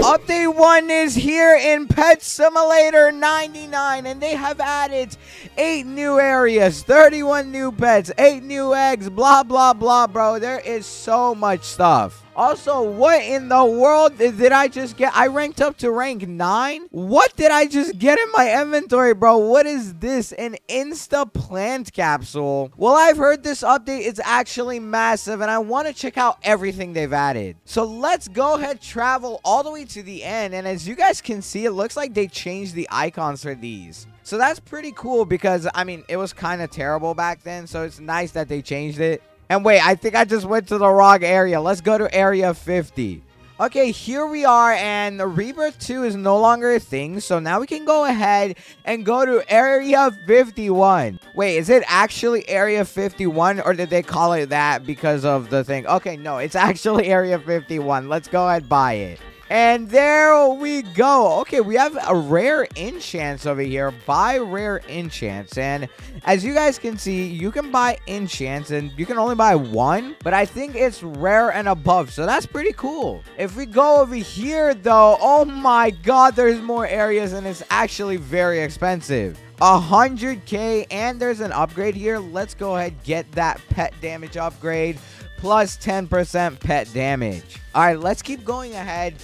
Update 1 is here in Pet Simulator 99, and they have added 8 new areas, 31 new pets, 8 new eggs, blah, blah, blah, bro. There is so much stuff. Also, what in the world did I just get? I ranked up to rank 9? What did I just get in my inventory, bro? What is this? An Insta plant capsule? Well, I've heard this update is actually massive, and I want to check out everything they've added. So let's go ahead, travel all the way to the end. And as you guys can see, it looks like they changed the icons for these. So that's pretty cool because, I mean, it was kind of terrible back then. So it's nice that they changed it. And wait, I think I just went to the wrong area. Let's go to area 50. Okay, here we are, and the Rebirth 2 is no longer a thing, so now we can go ahead and go to Area 51. Wait, is it actually Area 51, or did they call it that because of the thing? Okay, no, it's actually Area 51. Let's go ahead and buy it. And there we go. Okay, we have a rare enchants over here. Buy rare enchants. And as you guys can see, you can buy enchants and you can only buy one. But I think it's rare and above. So that's pretty cool. If we go over here, though, oh my god, there's more areas and it's actually very expensive. 100k and there's an upgrade here. Let's go ahead get that pet damage upgrade plus 10% pet damage. All right, let's keep going ahead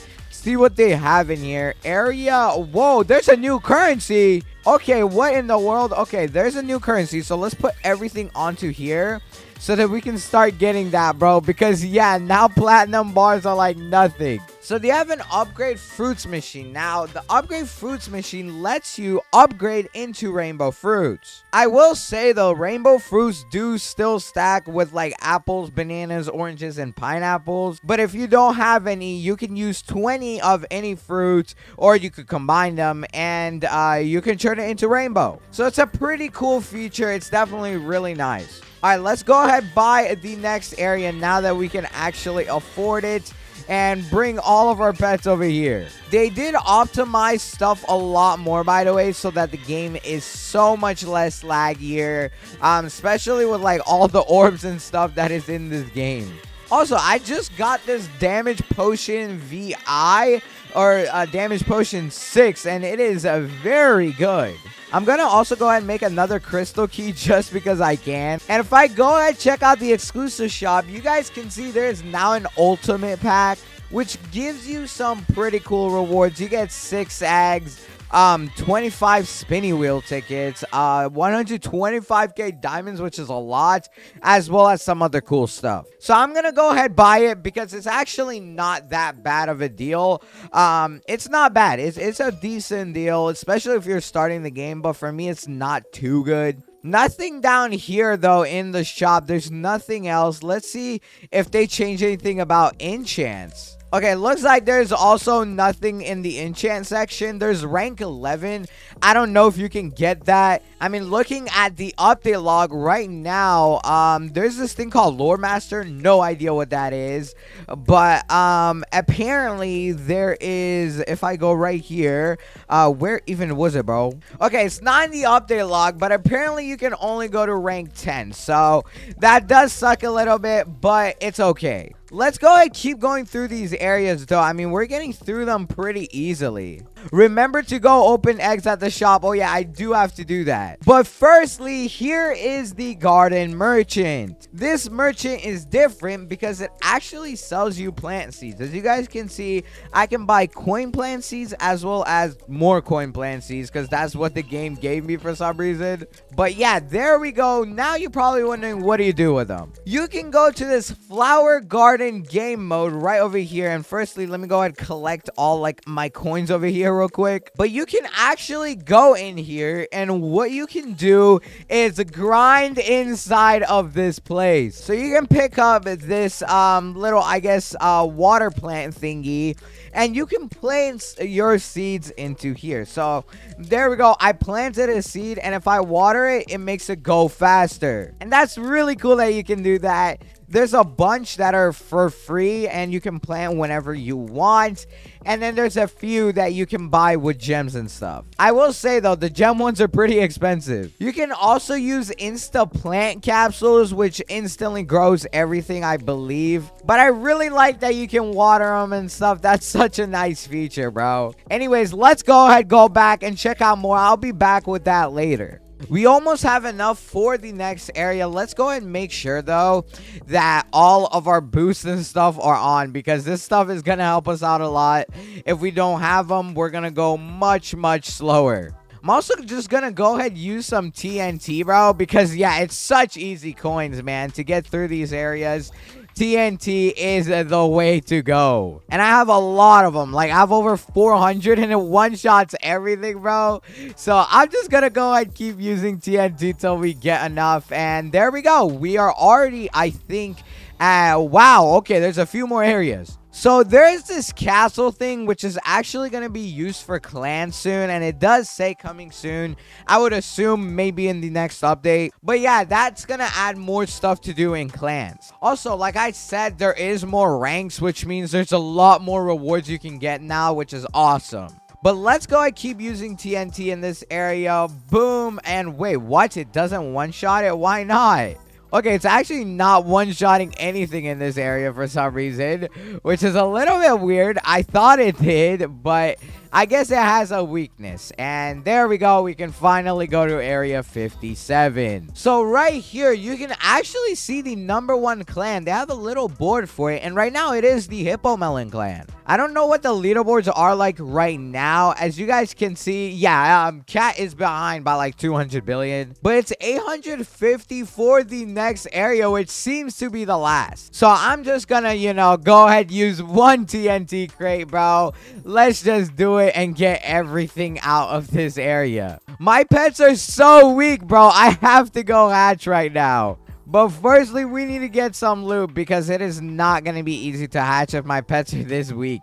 see what they have in here. Area. Whoa, there's a new currency. Okay, what in the world? Okay, there's a new currency. So let's put everything onto here so that we can start getting that, bro. Because, yeah, now platinum bars are like nothing. So they have an upgrade fruits machine. Now, the upgrade fruits machine lets you upgrade into rainbow fruits. I will say though, rainbow fruits do still stack with like apples, bananas, oranges, and pineapples. But if you don't have any, you can use 20 of any fruits or you could combine them and uh, you can turn it into rainbow. So it's a pretty cool feature. It's definitely really nice. All right, let's go ahead buy the next area now that we can actually afford it and bring all of our pets over here. They did optimize stuff a lot more, by the way, so that the game is so much less laggier, um, especially with like all the orbs and stuff that is in this game. Also, I just got this damage potion VI or uh, damage potion 6 and it is uh, very good. I'm to also go ahead and make another crystal key just because I can. And if I go ahead check out the exclusive shop, you guys can see there's now an ultimate pack which gives you some pretty cool rewards. You get six eggs, um 25 spinny wheel tickets uh 125k diamonds which is a lot as well as some other cool stuff so i'm gonna go ahead buy it because it's actually not that bad of a deal um it's not bad it's, it's a decent deal especially if you're starting the game but for me it's not too good Nothing down here, though, in the shop. There's nothing else. Let's see if they change anything about enchants. Okay, looks like there's also nothing in the enchant section. There's rank 11. I don't know if you can get that. I mean, looking at the update log right now, um, there's this thing called Lore Master. No idea what that is. But um, apparently there is, if I go right here, uh, where even was it, bro? Okay, it's not in the update log, but apparently you can only go to rank 10. So that does suck a little bit, but it's okay. Let's go ahead keep going through these areas, though. I mean, we're getting through them pretty easily. Remember to go open eggs at the shop. Oh, yeah, I do have to do that. But firstly, here is the garden merchant. This merchant is different because it actually sells you plant seeds. As you guys can see, I can buy coin plant seeds as well as more coin plant seeds because that's what the game gave me for some reason. But yeah, there we go. Now you're probably wondering, what do you do with them? You can go to this flower garden game mode right over here. And firstly, let me go ahead and collect all like my coins over here real quick. But you can actually go in here and what you can do is grind inside of this place. So you can pick up this um little, I guess, uh, water plant thingy and you can plant your seeds into here. So there we go. I planted a seed and if I water it, it makes it go faster. And that's really cool that you can do that. There's a bunch that are for free and you can plant whenever you want. And then there's a few that you can buy with gems and stuff. I will say though, the gem ones are pretty expensive. You can also use Insta Plant Capsules, which instantly grows everything, I believe. But I really like that you can water them and stuff. That's such a nice feature, bro. Anyways, let's go ahead, go back and check out more. I'll be back with that later. We almost have enough for the next area. Let's go and make sure, though, that all of our boosts and stuff are on because this stuff is going to help us out a lot. If we don't have them, we're going to go much, much slower. I'm also just gonna go ahead use some TNT, bro, because, yeah, it's such easy coins, man, to get through these areas. TNT is the way to go. And I have a lot of them. Like, I have over 400 and it one-shots everything, bro. So, I'm just gonna go and keep using TNT till we get enough. And there we go. We are already, I think, uh, wow. Okay, there's a few more areas. So there's this castle thing, which is actually going to be used for clans soon. And it does say coming soon. I would assume maybe in the next update. But yeah, that's going to add more stuff to do in clans. Also, like I said, there is more ranks, which means there's a lot more rewards you can get now, which is awesome. But let's go and keep using TNT in this area. Boom. And wait, what? It doesn't one-shot it? Why not? Okay, it's actually not one-shotting anything in this area for some reason, which is a little bit weird. I thought it did, but I guess it has a weakness. And there we go. We can finally go to area 57. So right here, you can actually see the number one clan. They have a little board for it. And right now, it is the Hippo Melon clan. I don't know what the leaderboards are like right now. As you guys can see, yeah, um, Cat is behind by like 200 billion. But it's 850 for the next area, which seems to be the last. So I'm just gonna, you know, go ahead use one TNT crate, bro. Let's just do it it and get everything out of this area. My pets are so weak, bro. I have to go hatch right now. But firstly, we need to get some loot because it is not going to be easy to hatch up my pets this weak.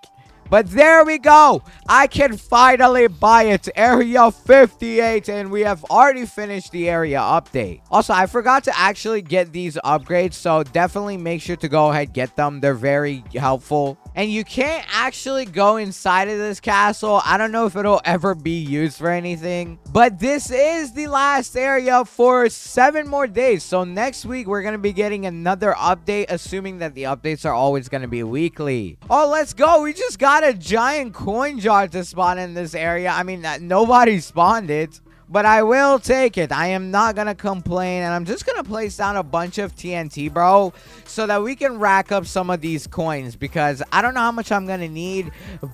But there we go. I can finally buy it. Area 58. And we have already finished the area update. Also, I forgot to actually get these upgrades. So definitely make sure to go ahead get them. They're very helpful. And you can't actually go inside of this castle. I don't know if it'll ever be used for anything. But this is the last area for seven more days. So next week, we're going to be getting another update, assuming that the updates are always going to be weekly. Oh, let's go. We just got a giant coin jar to spawn in this area. I mean, nobody spawned it. But I will take it. I am not going to complain. And I'm just going to place down a bunch of TNT, bro. So that we can rack up some of these coins. Because I don't know how much I'm going to need.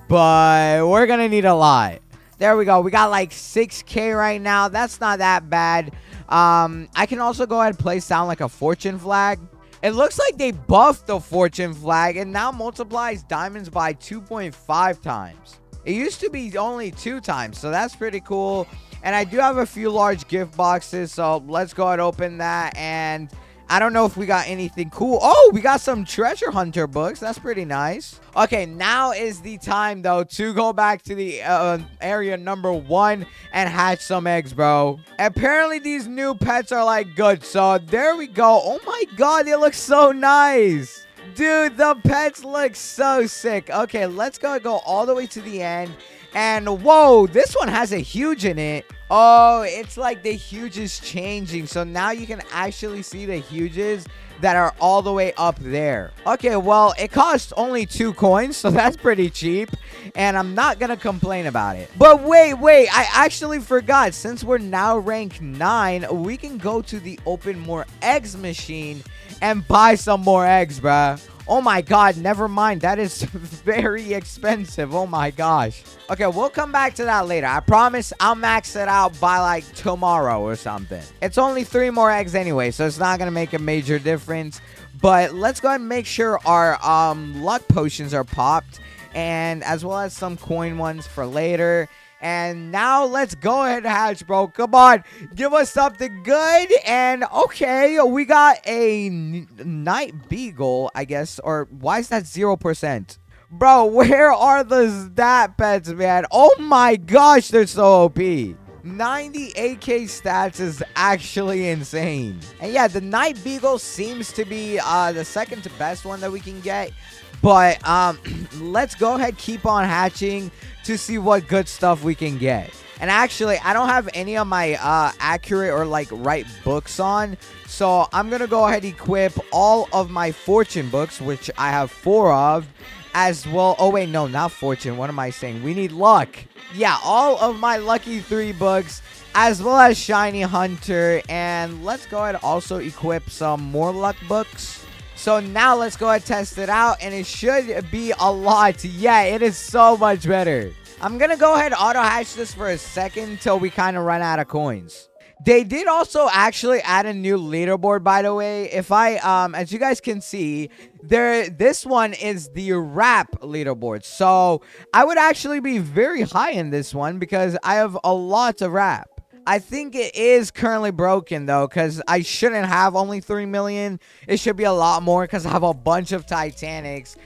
But we're going to need a lot. There we go. We got like 6k right now. That's not that bad. Um, I can also go ahead and place down like a fortune flag. It looks like they buffed the fortune flag and now multiplies diamonds by 2.5 times. It used to be only two times, so that's pretty cool. And I do have a few large gift boxes, so let's go and open that. And I don't know if we got anything cool. Oh, we got some treasure hunter books. That's pretty nice. Okay, now is the time, though, to go back to the uh, area number one and hatch some eggs, bro. Apparently, these new pets are, like, good. So, there we go. Oh, my God. They look so nice. Dude, the pets look so sick. Okay, let's go go all the way to the end. And whoa, this one has a huge in it. Oh, it's like the huge is changing. So now you can actually see the huges that are all the way up there. Okay, well, it costs only two coins, so that's pretty cheap. And I'm not to complain about it. But wait, wait, I actually forgot. Since we're now rank 9, we can go to the open more eggs machine and buy some more eggs, bruh. Oh my god, never mind. That is very expensive. Oh my gosh. Okay, we'll come back to that later. I promise I'll max it out by like tomorrow or something. It's only three more eggs anyway, so it's not going to make a major difference. But let's go ahead and make sure our um, luck potions are popped. And as well as some coin ones for later. And now let's go ahead, Hatch, bro. Come on. Give us something good. And okay, we got a Night Beagle, I guess. Or why is that 0%? Bro, where are the stat pets, man? Oh my gosh, they're so OP. 98k stats is actually insane. And yeah, the Night Beagle seems to be uh, the second to best one that we can get. But um, let's go ahead, keep on hatching to see what good stuff we can get. And actually, I don't have any of my uh, accurate or like right books on. So I'm going to go ahead equip all of my fortune books, which I have four of, as well. Oh, wait, no, not fortune. What am I saying? We need luck. Yeah, all of my lucky three books, as well as shiny hunter. And let's go ahead also equip some more luck books. So now let's go ahead test it out, and it should be a lot. Yeah, it is so much better. I'm going to go ahead auto hatch this for a second until we kind of run out of coins. They did also actually add a new leaderboard, by the way. If I, um, as you guys can see, there, this one is the rap leaderboard. So I would actually be very high in this one because I have a lot of rap. I think it is currently broken though, because I shouldn't have only 3 million. It should be a lot more because I have a bunch of Titanics.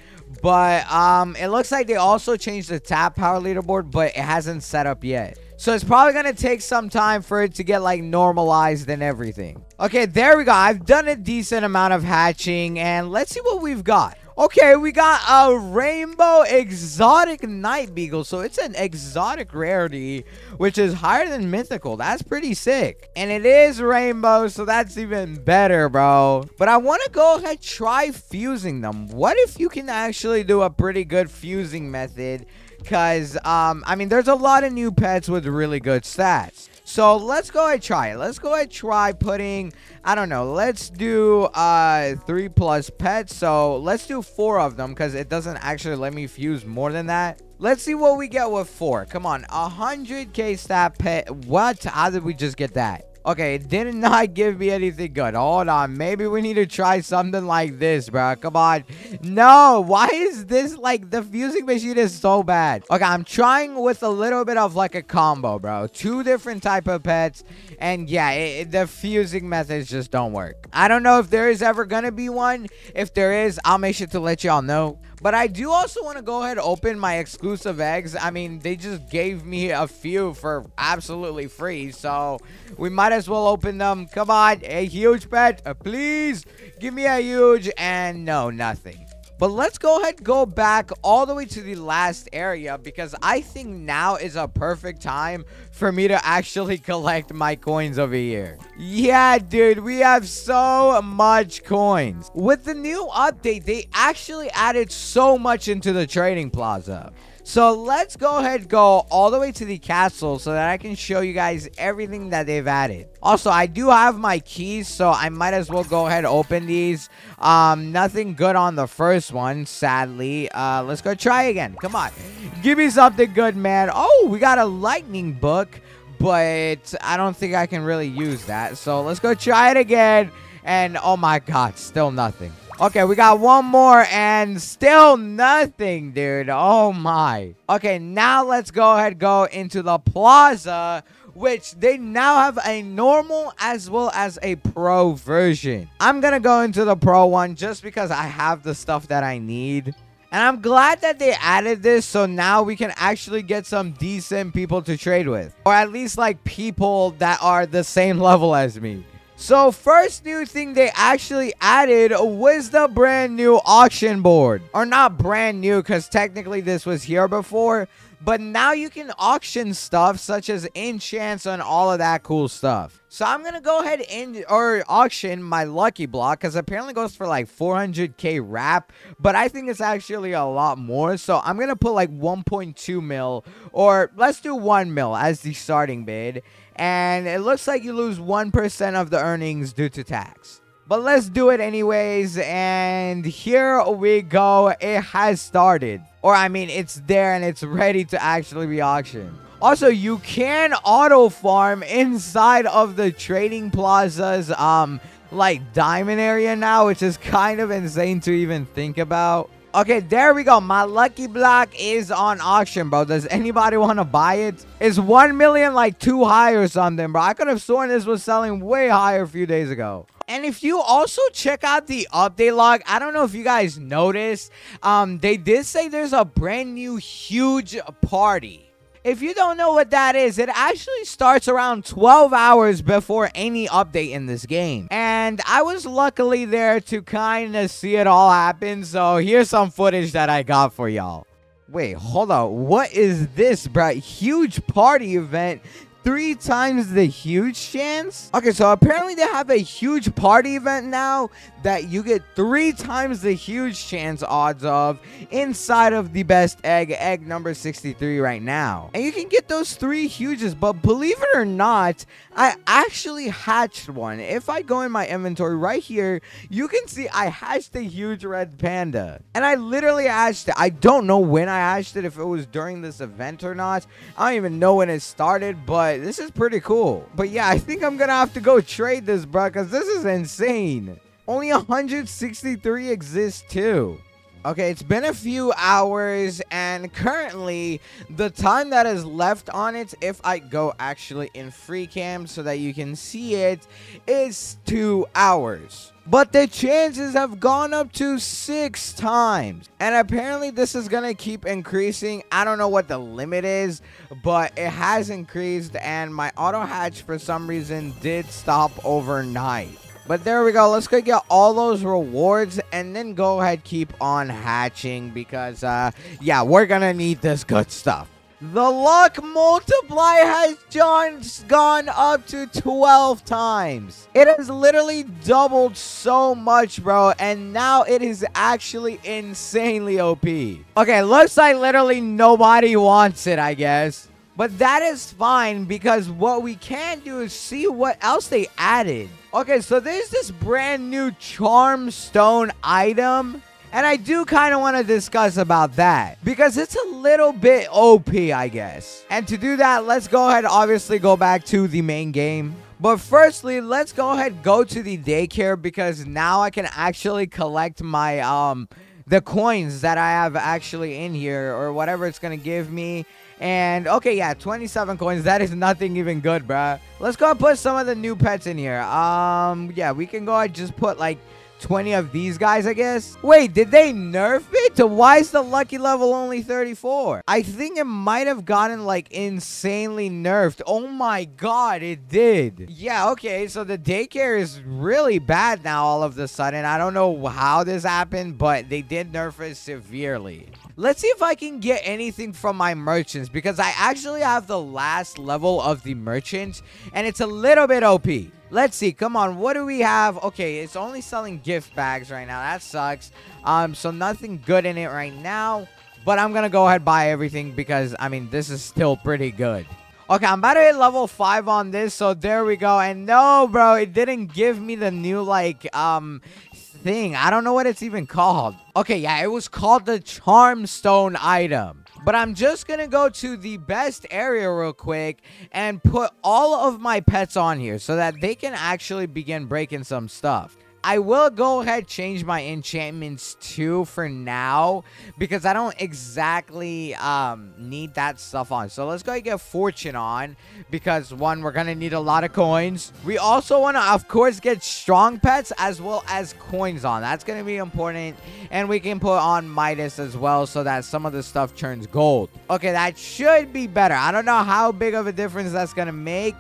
But um, it looks like they also changed the tap power leaderboard, but it hasn't set up yet. So it's probably going to take some time for it to get like normalized and everything. Okay, there we go. I've done a decent amount of hatching and let's see what we've got. Okay, we got a rainbow exotic night beagle. So it's an exotic rarity, which is higher than mythical. That's pretty sick. And it is rainbow, so that's even better, bro. But I want to go ahead try fusing them. What if you can actually do a pretty good fusing method? Because, um, I mean, there's a lot of new pets with really good stats. So let's go ahead try it. Let's go ahead try putting, I don't know, let's do uh three plus pets. So let's do four of them because it doesn't actually let me fuse more than that. Let's see what we get with four. Come on, 100k stat pet. What? How did we just get that? Okay, it did not give me anything good. Hold on. Maybe we need to try something like this, bro. Come on. No. Why is this, like, the fusing machine is so bad? Okay, I'm trying with a little bit of, like, a combo, bro. Two different type of pets. And, yeah, it, the fusing methods just don't work. I don't know if there is ever to be one. If there is, I'll make sure to let y'all know. But I do also want to go ahead and open my exclusive eggs. I mean, they just gave me a few for absolutely free. So we might as well open them. Come on, a huge pet. Uh, please give me a huge. And no, nothing. But let's go ahead and go back all the way to the last area because I think now is a perfect time for me to actually collect my coins over here. Yeah, dude, we have so much coins. With the new update, they actually added so much into the trading plaza. So let's go ahead go all the way to the castle so that I can show you guys everything that they've added. Also, I do have my keys, so I might as well go ahead and open these. Um, nothing good on the first one, sadly. Uh, let's go try again. Come on. Give me something good, man. Oh, we got a lightning book, but I don't think I can really use that. So let's go try it again. And oh my god, still nothing. Okay, we got one more and still nothing, dude. Oh my. Okay, now let's go ahead go into the plaza which they now have a normal as well as a pro version. I'm gonna go into the pro one just because I have the stuff that I need. And I'm glad that they added this so now we can actually get some decent people to trade with. Or at least like people that are the same level as me. So first new thing they actually added was the brand new auction board. Or not brand new because technically this was here before. But now you can auction stuff such as enchants and all of that cool stuff. So I'm going to go ahead and or auction my lucky block because apparently goes for like 400k rap. But I think it's actually a lot more. So I'm going to put like 1.2 mil or let's do 1 mil as the starting bid. And it looks like you lose 1% of the earnings due to tax. But let's do it anyways. And here we go. It has started. Or, I mean, it's there and it's ready to actually be auctioned. Also, you can auto farm inside of the trading plaza's, um, like, diamond area now, which is kind of insane to even think about. Okay, there we go. My lucky block is on auction, bro. Does anybody want to buy it? it? Is 1 million like too high or something, bro? I could have sworn this was selling way higher a few days ago. And if you also check out the update log, I don't know if you guys noticed, um, they did say there's a brand new huge party. If you don't know what that is, it actually starts around 12 hours before any update in this game. And I was luckily there to kind of see it all happen, so here's some footage that I got for y'all. Wait, hold on. What is this, bro? Huge party event three times the huge chance? Okay, so apparently they have a huge party event now that you get three times the huge chance odds of inside of the best egg, egg number 63 right now. And you can get those three huges, but believe it or not, I actually hatched one. If I go in my inventory right here, you can see I hatched a huge red panda. And I literally hatched it. I don't know when I hatched it, if it was during this event or not. I don't even know when it started, but this is pretty cool. But yeah, I think I'm gonna have to go trade this, bro, because this is insane. Only 163 exist too. Okay, it's been a few hours, and currently, the time that is left on it, if I go actually in free cam so that you can see it, is two hours. But the chances have gone up to six times. And apparently this is going to keep increasing. I don't know what the limit is, but it has increased. And my auto hatch for some reason did stop overnight. But there we go. Let's go get all those rewards and then go ahead keep on hatching because, uh, yeah, we're going to need this good stuff. The luck multiply has just gone up to 12 times. It has literally doubled so much, bro. And now it is actually insanely OP. Okay, looks like literally nobody wants it, I guess. But that is fine because what we can do is see what else they added. Okay, so there's this brand new charm stone item. And I do kind of want to discuss about that because it's a little bit OP, I guess. And to do that, let's go ahead, obviously go back to the main game. But firstly, let's go ahead go to the daycare because now I can actually collect my um the coins that I have actually in here or whatever it's going to give me. And okay, yeah, 27 coins. That is nothing even good, bruh. Let's go and put some of the new pets in here. Um, yeah, we can go and just put like 20 of these guys, I guess. Wait, did they nerf it? To why is the lucky level only 34? I think it might have gotten like insanely nerfed. Oh my god, it did. Yeah, okay, so the daycare is really bad now all of a sudden. I don't know how this happened, but they did nerf it severely. Let's see if I can get anything from my merchants because I actually have the last level of the merchants and it's a little bit OP. Let's see. Come on. What do we have? Okay, it's only selling gift bags right now. That sucks. Um, so nothing good in it right now. But I'm going to go ahead buy everything because, I mean, this is still pretty good. Okay, I'm about to hit level 5 on this, so there we go. And no, bro, it didn't give me the new, like, um, thing. I don't know what it's even called. Okay, yeah, it was called the Charm Stone item. But I'm just to go to the best area real quick and put all of my pets on here so that they can actually begin breaking some stuff. I will go ahead change my enchantments too for now because I don't exactly um, need that stuff on. So let's go get fortune on because one, we're going to need a lot of coins. We also want to, of course, get strong pets as well as coins on. That's going to be important. And we can put on Midas as well so that some of the stuff turns gold. Okay, that should be better. I don't know how big of a difference that's going to make,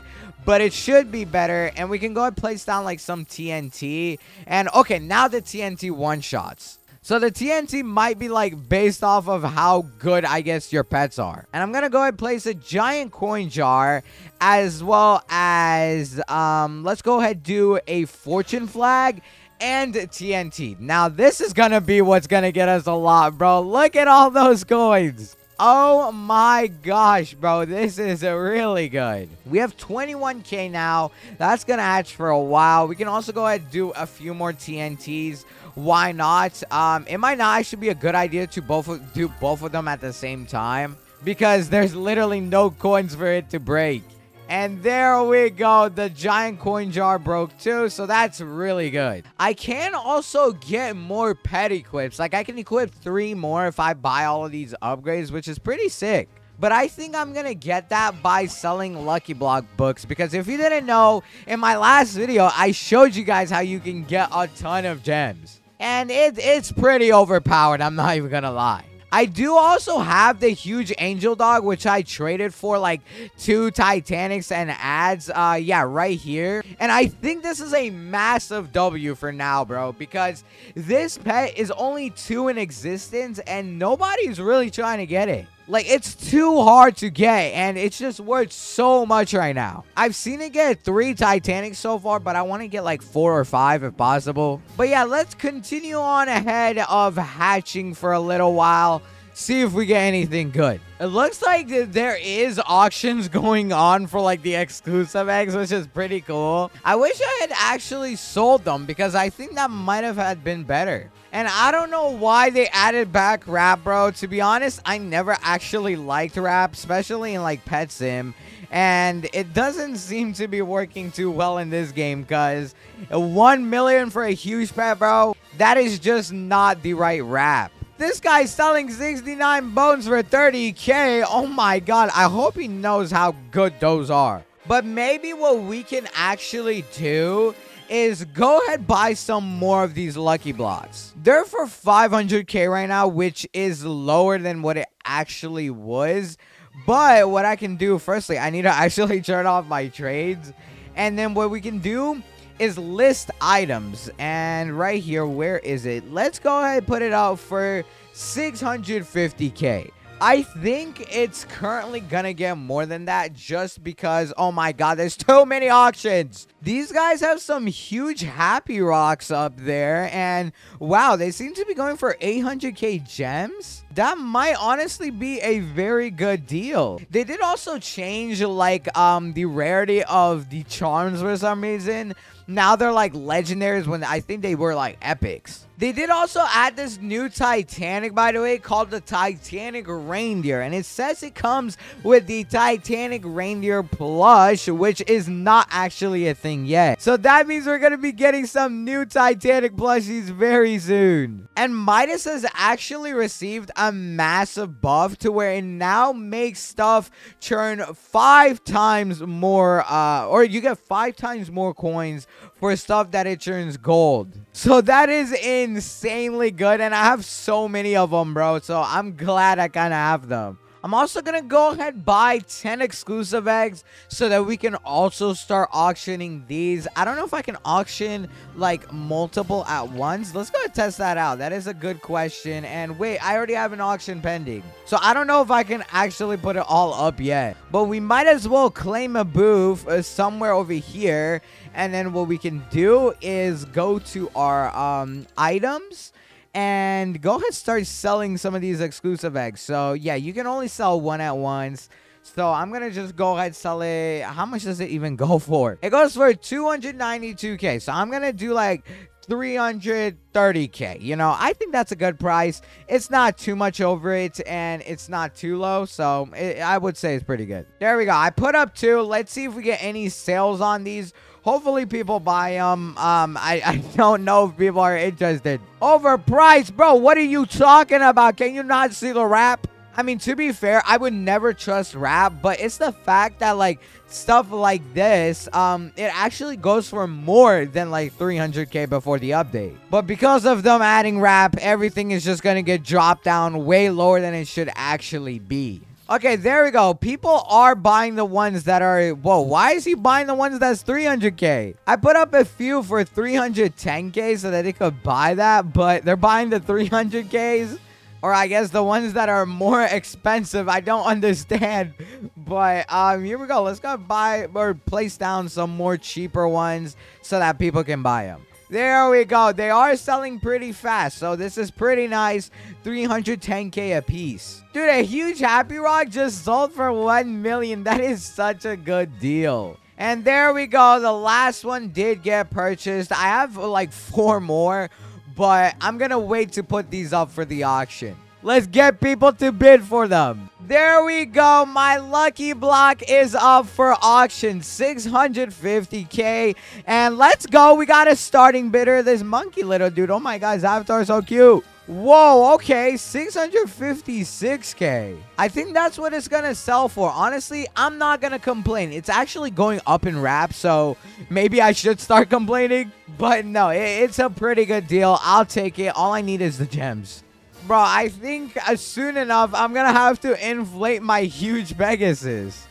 but it should be better. And we can go and place down like some TNT. And okay, now the TNT one-shots. So the TNT might be like based off of how good I guess your pets are. And I'm to go ahead and place a giant coin jar as well as um let's go ahead do a fortune flag and TNT. Now this is to be what's to get us a lot, bro. Look at all those coins. Oh my gosh, bro. This is a really good. We have 21k now. That's going to hatch for a while. We can also go ahead and do a few more TNTs. Why not? Um, it might not actually be a good idea to both do both of them at the same time. Because there's literally no coins for it to break. And there we go. The giant coin jar broke too. So that's really good. I can also get more pet equips. Like I can equip three more if I buy all of these upgrades, which is pretty sick. But I think I'm going to get that by selling Lucky Block books. Because if you didn't know, in my last video, I showed you guys how you can get a ton of gems. And it, it's pretty overpowered, I'm not even going to lie. I do also have the huge angel dog, which I traded for like two Titanics and ads. Uh, yeah, right here. And I think this is a massive W for now, bro, because this pet is only two in existence and nobody's really trying to get it. Like, it's too hard to get, and it's just worth so much right now. I've seen it get three Titanics so far, but I want to get like four or five if possible. But yeah, let's continue on ahead of hatching for a little while see if we get anything good. It looks like there is auctions going on for like the exclusive eggs, which is pretty cool. I wish I had actually sold them because I think that might have had been better. And I don't know why they added back rap, bro. To be honest, I never actually liked rap, especially in like Pet Sim. And it doesn't seem to be working too well in this game because 1 million for a huge pet, bro, that is just not the right rap. This guy's selling 69 bones for 30k. Oh my god, I hope he knows how good those are. But maybe what we can actually do is go ahead buy some more of these lucky blocks. They're for 500k right now, which is lower than what it actually was. But what I can do, firstly, I need to actually turn off my trades. And then what we can do is list items. And right here, where is it? Let's go ahead and put it out for 650k. I think it's currently gonna get more than that just because, oh my god, there's too many auctions. These guys have some huge happy rocks up there, and wow, they seem to be going for 800k gems. That might honestly be a very good deal. They did also change like um the rarity of the charms for some reason. Now they're like legendaries when I think they were like epics. They did also add this new Titanic, by the way, called the Titanic Reindeer. And it says it comes with the Titanic Reindeer plush, which is not actually a thing yet. So that means we're going to be getting some new Titanic plushies very soon. And Midas has actually received a massive buff to where it now makes stuff churn five times more, uh, or you get five times more coins for stuff that it turns gold. So that is insanely good. And I have so many of them, bro. So I'm glad I kind of have them. I'm also going to go ahead buy 10 exclusive eggs so that we can also start auctioning these. I don't know if I can auction like multiple at once. Let's go test that out. That is a good question. And wait, I already have an auction pending. So I don't know if I can actually put it all up yet. But we might as well claim a booth uh, somewhere over here. And then what we can do is go to our um, items and go ahead start selling some of these exclusive eggs. So yeah, you can only sell one at once. So I'm to just go ahead sell it. How much does it even go for? It goes for 292k. So I'm to do like 330k. You know, I think that's a good price. It's not too much over it and it's not too low. So it, I would say it's pretty good. There we go. I put up two. Let's see if we get any sales on these. Hopefully people buy them. Um, I, I don't know if people are interested. Overpriced, bro. What are you talking about? Can you not see the rap? I mean, to be fair, I would never trust rap, but it's the fact that, like, stuff like this, um, it actually goes for more than, like, 300k before the update. But because of them adding rap, everything is just gonna get dropped down way lower than it should actually be. Okay, there we go. People are buying the ones that are... Whoa, why is he buying the ones that's 300k? I put up a few for 310k so that they could buy that, but they're buying the 300ks. Or I guess the ones that are more expensive. I don't understand. But um, here we go. Let's go buy or place down some more cheaper ones so that people can buy them. There we go. They are selling pretty fast, so this is pretty nice. 310k a piece. Dude, a huge Happy Rock just sold for 1 million. That is such a good deal. And there we go. The last one did get purchased. I have like four more, but I'm going to wait to put these up for the auction. Let's get people to bid for them. There we go. My lucky block is up for auction. 650k. And let's go. We got a starting bidder. This monkey little dude. Oh my god, his avatar is so cute. Whoa, okay, 656k. I think that's what it's gonna sell for. Honestly, I'm not gonna complain. It's actually going up in rap, so maybe I should start complaining. But no, it's a pretty good deal. I'll take it. All I need is the gems. Bro, I think uh, soon enough, I'm going to have to inflate my huge Pegasus.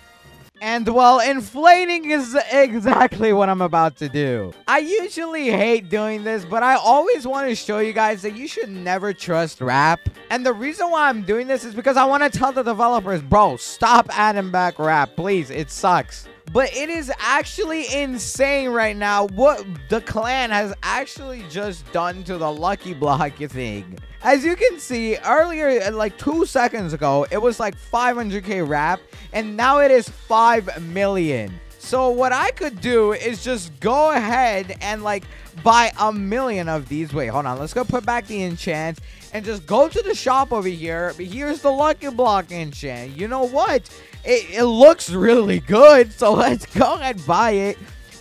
And well, inflating is exactly what I'm about to do. I usually hate doing this, but I always want to show you guys that you should never trust rap. And the reason why I'm doing this is because I want to tell the developers, bro, stop adding back rap. Please, it sucks. But it is actually insane right now what the clan has actually just done to the Lucky Block thing. As you can see, earlier, like two seconds ago, it was like 500k rap, and now it is 5 million. So what I could do is just go ahead and like buy a million of these. Wait, hold on. Let's go put back the enchant and just go to the shop over here. Here's the Lucky Block enchant. You know what? It, it looks really good. So let's go and buy it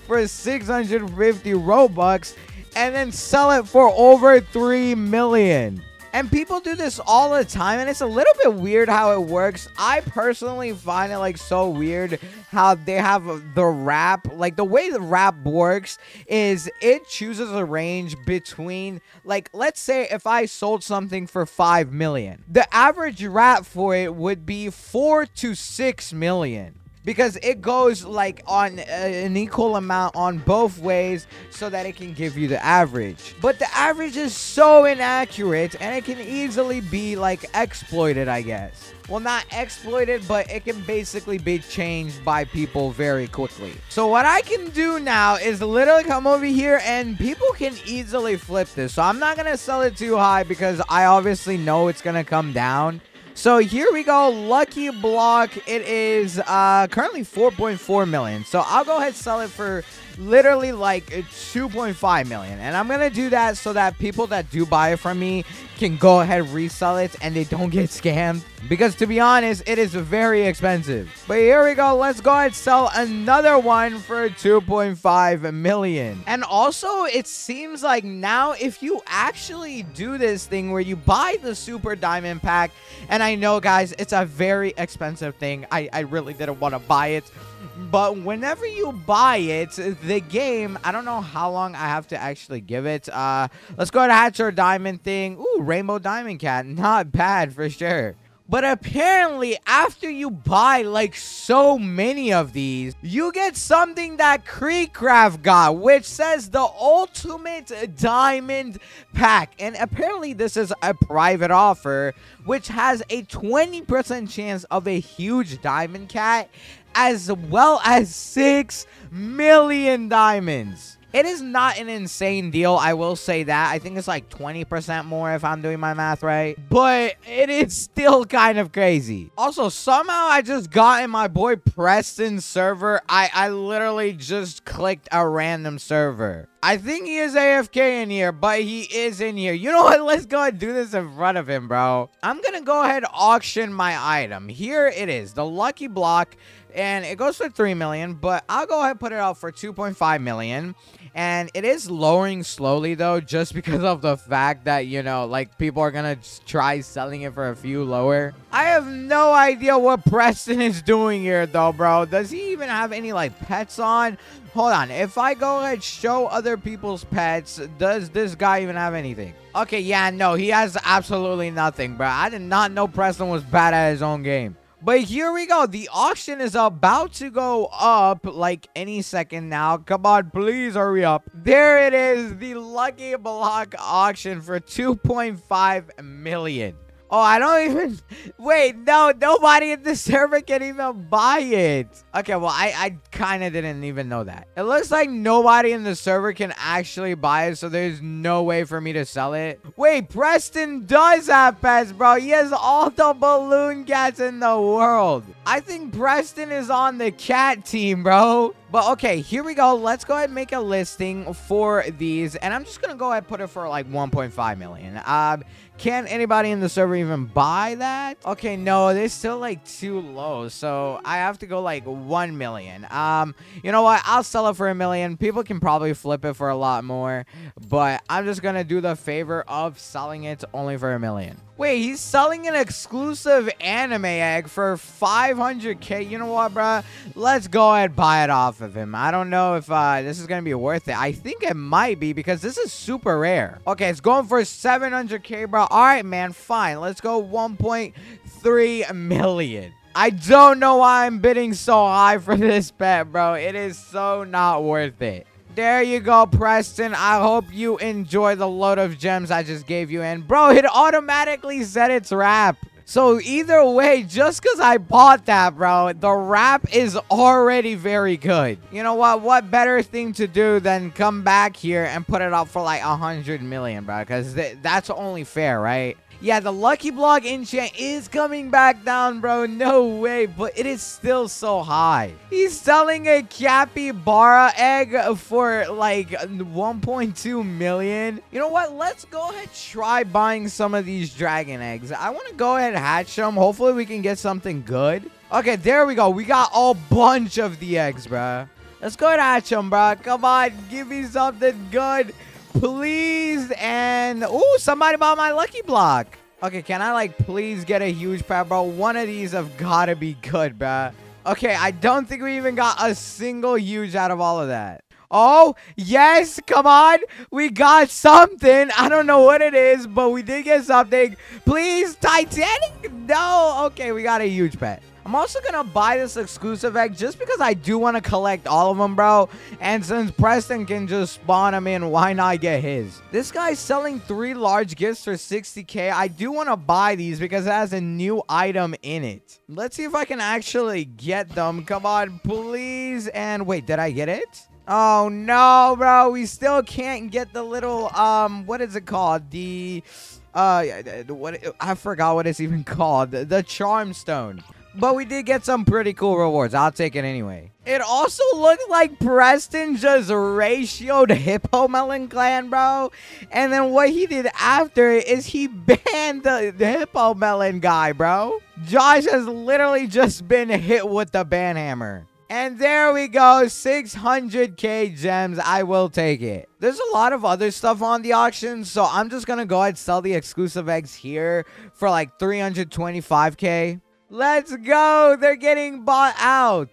for 650 Robux and then sell it for over 3 million. And people do this all the time, and it's a little bit weird how it works. I personally find it like so weird how they have the rap. Like the way the rap works is it chooses a range between like let's say if I sold something for 5 million. The average rap for it would be 4 to 6 million because it goes like on uh, an equal amount on both ways so that it can give you the average. But the average is so inaccurate and it can easily be like exploited, I guess. Well, not exploited, but it can basically be changed by people very quickly. So what I can do now is literally come over here and people can easily flip this. So I'm not going to sell it too high because I obviously know it's going to come down. So here we go, Lucky Block. It is uh, currently 4.4 million. So I'll go ahead sell it for literally like 2.5 million. And I'm going to do that so that people that do buy it from me can go ahead resell it and they don't get scammed. Because to be honest, it is very expensive. But here we go. Let's go ahead and sell another one for 2.5 million. And also, it seems like now if you actually do this thing where you buy the super diamond pack, and I know guys, it's a very expensive thing. I, I really didn't want to buy it. But whenever you buy it, the game, I don't know how long I have to actually give it. Uh, let's go to Hatcher Diamond thing. Ooh, Rainbow Diamond Cat. Not bad for sure. But apparently, after you buy like so many of these, you get something that KreekCraft got, which says the Ultimate Diamond Pack. And apparently, this is a private offer, which has a 20% chance of a huge diamond cat as well as 6 million diamonds. It is not an insane deal, I will say that. I think it's like 20% more if I'm doing my math right. But it is still kind of crazy. Also, somehow I just got in my boy Preston's server. I, I literally just clicked a random server. I think he is AFK in here, but he is in here. You know what? Let's go and do this in front of him, bro. I'm going to go ahead auction my item. Here it is, the Lucky Block and it goes for 3 million but i'll go ahead and put it out for 2.5 million. And it is lowering slowly though just because of the fact that you know like people are gonna try selling it for a few lower. I have no idea what preston is doing here though bro. Does he even have any like pets on? Hold on. If i go ahead show other people's pets does this guy even have anything? Okay yeah no he has absolutely nothing bro. I did not know preston was bad at his own game but here we go. The auction is about to go up like any second now. Come on, please hurry up. There it is. The Lucky Block auction for 2.5 million. Oh, I don't even... Wait, no, nobody in the server can even buy it. Okay, well, I, I kind of didn't even know that. It looks like nobody in the server can actually buy it, so there's no way for me to sell it. Wait, Preston does have pets, bro. He has all the balloon cats in the world. I think Preston is on the cat team, bro. But okay, here we go. Let's go ahead and make a listing for these. And I'm just going to go ahead and put it for like 1.5 million. Um, can anybody in the server even buy that? Okay, no, they're still like too low. So I have to go like 1 million. Um, you know what? I'll sell it for a million. People can probably flip it for a lot more. But I'm just going to do the favor of selling it only for a million. Wait, he's selling an exclusive anime egg for 500k. You know what, bruh? Let's go ahead and buy it off of him. I don't know if uh, this is going to be worth it. I think it might be because this is super rare. Okay, it's going for 700k, bro. All right, man, fine. Let's go 1.3 million. I don't know why I'm bidding so high for this bet, bro. It is so not worth it. There you go, Preston. I hope you enjoy the load of gems I just gave you. And, bro, it automatically said it's rap. So, either way, just because I bought that, bro, the rap is already very good. You know what? What better thing to do than come back here and put it up for like a 100 million, bro? Because th that's only fair, right? Yeah, the Lucky Block enchant is coming back down, bro. No way, but it is still so high. He's selling a capybara egg for like 1.2 million. You know what? Let's go ahead try buying some of these dragon eggs. I want to go ahead and hatch them. Hopefully, we can get something good. Okay, there we go. We got a bunch of the eggs, bro. Let's go ahead and hatch them, bro. Come on, give me something good please. And, oh, somebody bought my lucky block. Okay, can I, like, please get a huge pet, bro? One of these have got to be good, bro. Okay, I don't think we even got a single huge out of all of that. Oh, yes, come on. We got something. I don't know what it is, but we did get something. Please, Titanic? No. Okay, we got a huge pet. I'm also going to buy this exclusive egg just because I do want to collect all of them, bro. And since Preston can just spawn them in, why not get his? This guy's selling three large gifts for 60k. I do want to buy these because it has a new item in it. Let's see if I can actually get them. Come on, please. And wait, did I get it? Oh, no, bro. We still can't get the little, um, what is it called? The, uh, what, I forgot what it's even called. The, the charm stone. But we did get some pretty cool rewards. I'll take it anyway. It also looked like Preston just ratioed Hippo Melon Clan, bro. And then what he did after is he banned the, the Hippo Melon guy, bro. Josh has literally just been hit with the ban hammer. And there we go, 600k gems. I will take it. There's a lot of other stuff on the auction, so I'm just going to go ahead and sell the exclusive eggs here for like 325k. Let's go. They're getting bought out.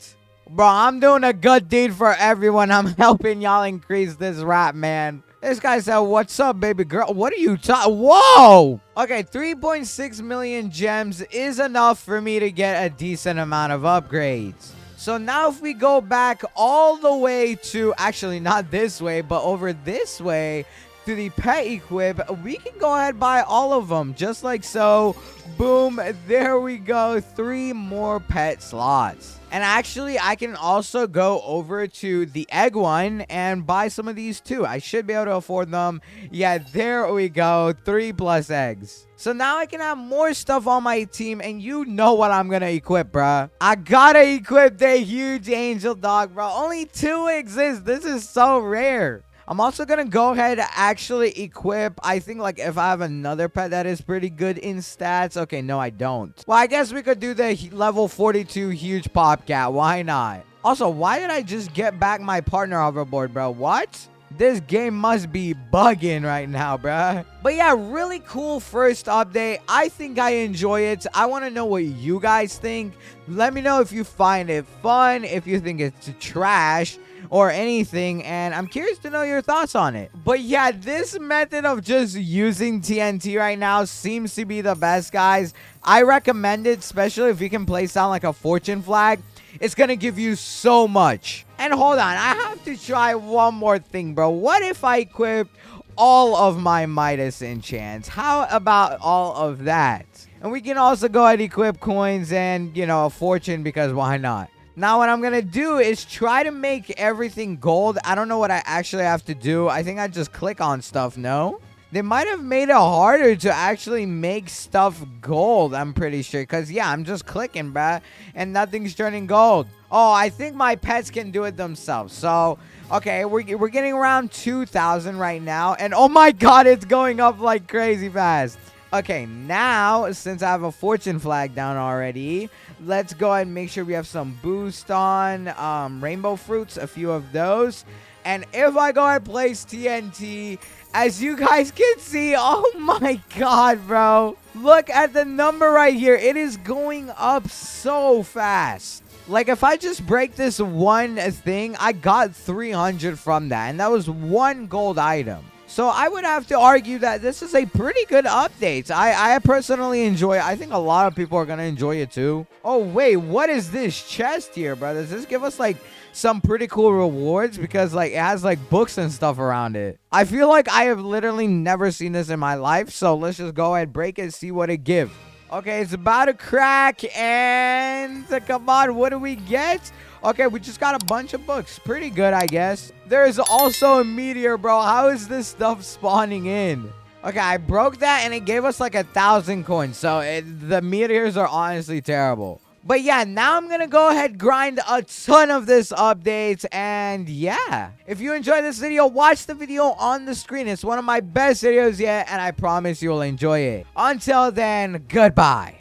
Bro, I'm doing a good deed for everyone. I'm helping y'all increase this rap, man. This guy said, what's up, baby girl? What are you talking? Whoa! Okay, 3.6 million gems is enough for me to get a decent amount of upgrades. So now if we go back all the way to, actually not this way, but over this way to the pet equip, we can go ahead and buy all of them just like so. Boom, there we go. Three more pet slots. And actually, I can also go over to the egg one and buy some of these too. I should be able to afford them. Yeah, there we go. Three plus eggs. So now I can have more stuff on my team, and you know what I'm to equip, bruh. I gotta equip the huge angel dog, bro. Only two exist. This is so rare. I'm also going to go ahead and actually equip, I think, like, if I have another pet that is pretty good in stats. Okay, no, I don't. Well, I guess we could do the level 42 huge pop cat. Why not? Also, why did I just get back my partner hoverboard, bro? What? This game must be bugging right now, bruh. But yeah, really cool first update. I think I enjoy it. I want to know what you guys think. Let me know if you find it fun, if you think it's trash, or anything and I'm curious to know your thoughts on it. But yeah, this method of just using TNT right now seems to be the best, guys. I recommend it, especially if you can place down like a fortune flag. It's going to give you so much. And hold on, I have to try one more thing, bro. What if I equip all of my Midas enchants? How about all of that? And we can also go ahead and equip coins and, you know, a fortune because why not? Now, what I'm going to do is try to make everything gold. I don't know what I actually have to do. I think I just click on stuff, no? They might have made it harder to actually make stuff gold, I'm pretty sure. Because, yeah, I'm just clicking, bruh, and nothing's turning gold. Oh, I think my pets can do it themselves. So, okay, we're, we're getting around 2,000 right now. And, oh my god, it's going up like crazy fast. Okay, now, since I have a fortune flag down already, let's go ahead and make sure we have some boost on. Um, rainbow fruits, a few of those. And if I go and place TNT, as you guys can see, oh my god, bro. Look at the number right here. It is going up so fast. Like, if I just break this one thing, I got 300 from that. And that was one gold item. So I would have to argue that this is a pretty good update. I, I personally enjoy it. I think a lot of people are going to enjoy it too. Oh, wait. What is this chest here, bro? Does this give us, like, some pretty cool rewards? Because, like, it has, like, books and stuff around it. I feel like I have literally never seen this in my life. So let's just go ahead, break it, and see what it gives. Okay, it's about to crack, and come on, what do we get? Okay, we just got a bunch of books. Pretty good, I guess. There is also a meteor, bro. How is this stuff spawning in? Okay, I broke that, and it gave us like a thousand coins. So it, the meteors are honestly terrible. But yeah, now I'm going to go ahead grind a ton of this updates. And yeah, if you enjoyed this video, watch the video on the screen. It's one of my best videos yet, and I promise you'll enjoy it. Until then, goodbye.